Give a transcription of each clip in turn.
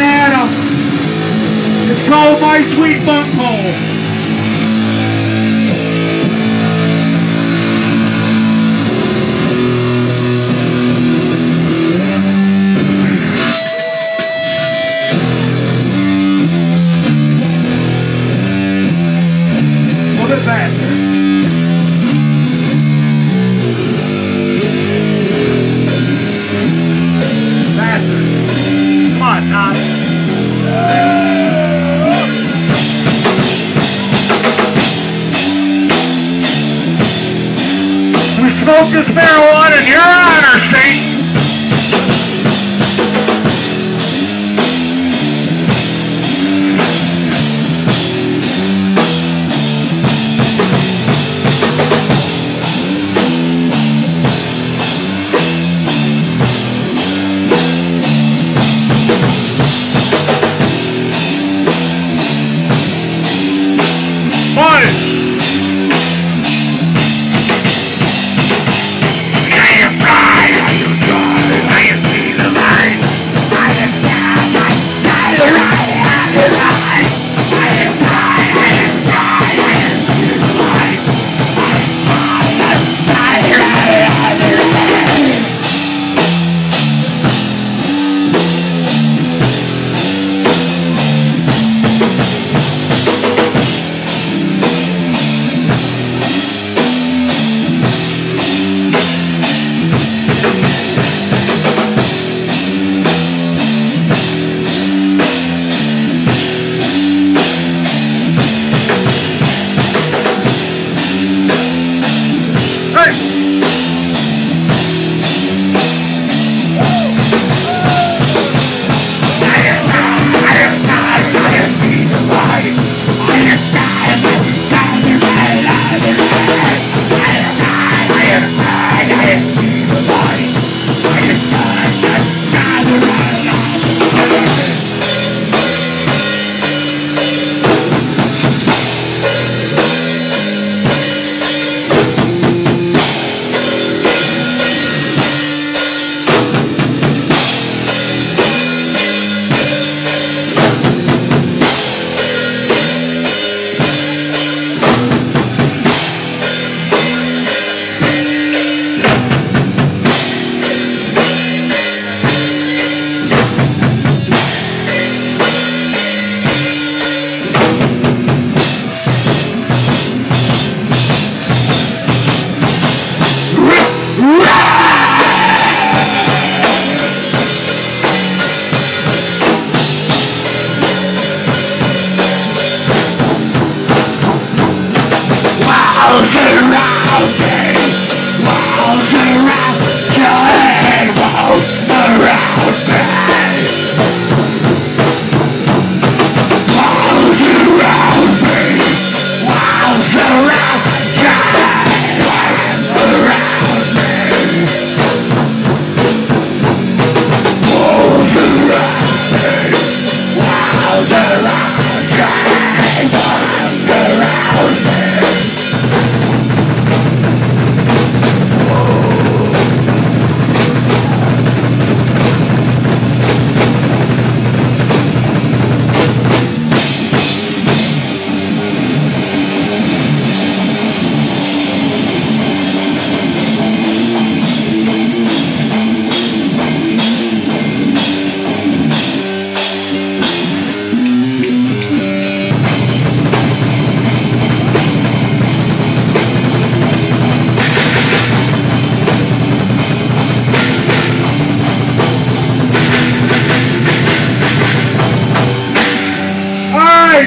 Adam. It's called My Sweet Bunghole. A smoke this marijuana in your honor, Saint.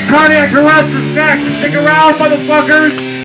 Cardiac arrest is next. Stick around, motherfuckers.